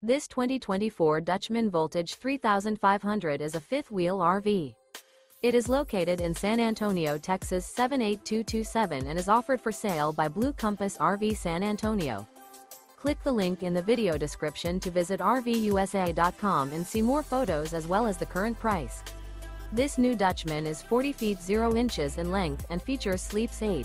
This 2024 Dutchmen Voltage 3500 is a fifth-wheel RV. It is located in San Antonio, Texas 78227 and is offered for sale by Blue Compass RV San Antonio. Click the link in the video description to visit RVUSA.com and see more photos as well as the current price. This new Dutchmen is 40 feet 0 inches in length and features sleep 8.